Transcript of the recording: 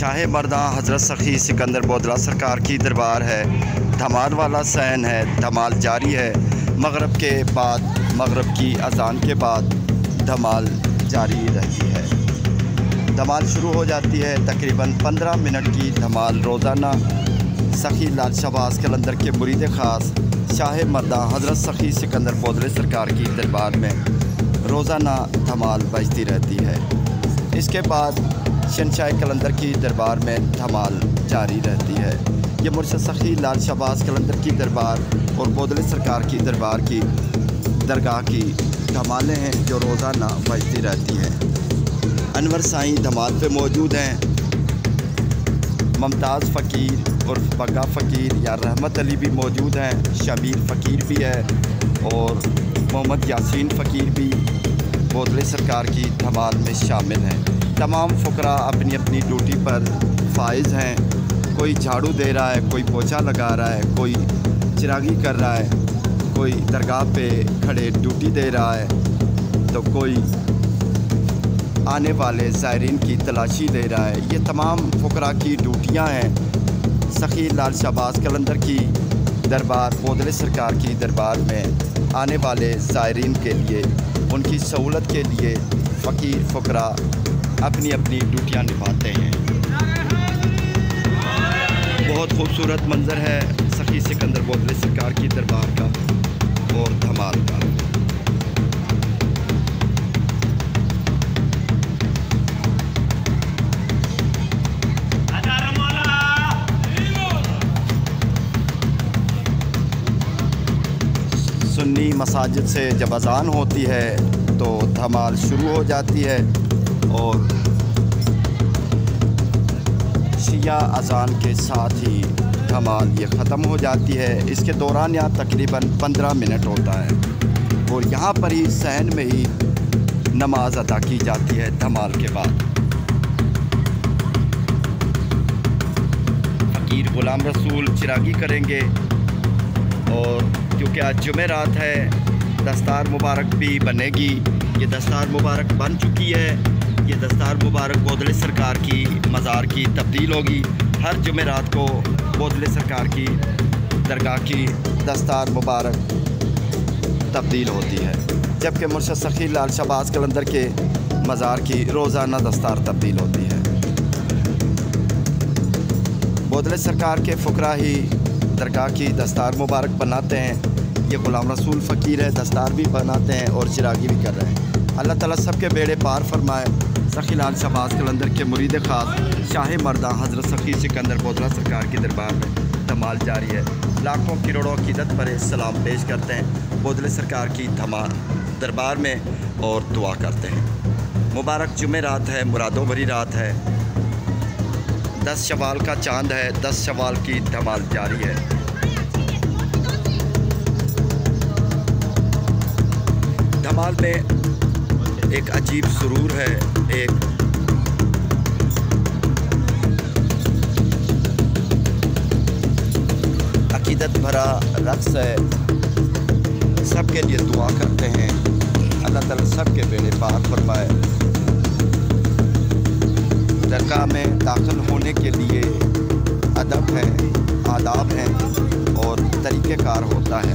شاہ مرداں حضرت سخی سکندر بودلہ سرکار کی دربار ہے۔ دھمال والا سین ہے، دھمال جاری ہے۔ مغرب کے بعد، مغرب کی اذان کے بعد دھمال جاری رہتی ہے۔ دھمال شروع ہو جاتی ہے تقریباً پندرہ منٹ کی دھمال روزانہ۔ سخی لال شہباز کلندر کے مرید خاص شاہ مرداں حضرت سخی سکندر بودلے سرکار کی دربار میں روزانہ دھمال بجتی رہتی ہے۔ اس کے بعد شنشاہ کلندر کی دربار میں دھمال جاری رہتی ہے۔ یہ مرشد سخی لال شہباز کلندر کی دربار اور بودلے سرکار کی دربار کی درگاہ کی دھمالیں ہیں جو روزانہ بجتی رہتی ہیں۔ انور سائیں دھمال پہ موجود ہیں۔ ممتاز فقیر اور بگا فقیر یا رحمت علی بھی موجود ہیں۔ شبیر فقیر بھی ہے اور محمد یاسین فقیر بھی بودلے سرکار کی دھمال میں شامل ہیں۔ تمام فقراء اپنی اپنی ڈیوٹی پر فائز ہیں۔ کوئی جھاڑو دے رہا ہے، کوئی پوچھا لگا رہا ہے، کوئی چراغی کر رہا ہے، کوئی درگاہ پہ کھڑے ڈیوٹی دے رہا ہے۔ تو کوئی آنے والے زائرین کی تلاشی دے رہا ہے۔ یہ تمام فقراء کی ڈیوٹیاں ہیں۔ سخی لال شہباز کلندر کی دربار بودلے سرکار کی دربار میں آنے والے زائرین کے لیے، ان کی سہولت کے لیے فقیر، فقراء اپنی اپنی ڈیوٹیاں نبھاتے ہیں۔ بہت خوبصورت منظر ہے سخی سکندر بودلے سرکار کی دربار کا اور دھمال کا۔ سنی مساجد سے جب اذان ہوتی ہے تو دھمال شروع ہو جاتی ہے۔ اور شیعہ اذان کے ساتھ ہی دھمال یہ ختم ہو جاتی ہے۔ اس کے دوران یہاں تقریباً پندرہ منٹ ہوتا ہے اور یہاں پر ہی سہن میں ہی نماز ادا کی جاتی ہے دھمال کے بعد۔ فقیر غلام رسول چراغی کریں گے اور کیونکہ آج جمعرات ہے، دستار مبارک بھی بنے گی۔ یہ دستار مبارک بن چکی ہے۔ یہ دستار مبارک بودلے سرکار کی مزار کی تبدیل ہوگی۔ ہر جمعرات کو بودلے سرکار کی درگاہ کی دستار مبارک تبدیل ہوتی ہے۔ جبکہ مرشد سخی لال شہباز کلندر کے مزار کی روزانہ دستار تبدیل ہوتی ہے۔ بودلے سرکار کے فقراء ہی درگاہ کی دستار مبارک بناتے ہیں۔ یہ غلام رسول فقیر ہے، دستار بھی بناتے ہیں اور چراغی بھی کر رہے ہیں۔ اللہ تعالیٰ سب کے بیڑے پار فرمائے۔ سخی لال شہباز کلندر کے مرید خاص شاہ مرداں حضرت سخی سکندر بودلہ سرکار کی دربار میں دھمال جاری ہے۔ لاکھوں کروڑوں عقیدت پر سلام پیش کرتے ہیں۔ بودلے سرکار کی دھمال دربار میں اور دعا کرتے ہیں۔ مبارک جمعہ رات ہے، مرادوں بھری رات ہے۔ دس شوال کا چاند ہے، دس شوال کی دھمال جاری ہے۔ دھمال میں ایک عجیب سرور ہے۔ ایک عقیدت بھرا رقص ہے۔ سب کے لیے دعا کرتے ہیں۔ اللہ تعالیٰ سب کے بیڑے پار فرمائے۔ درگاہ میں داخل ہونے کے لیے ادب ہے، آداب ہیں اور طریقہ کار ہوتا ہے۔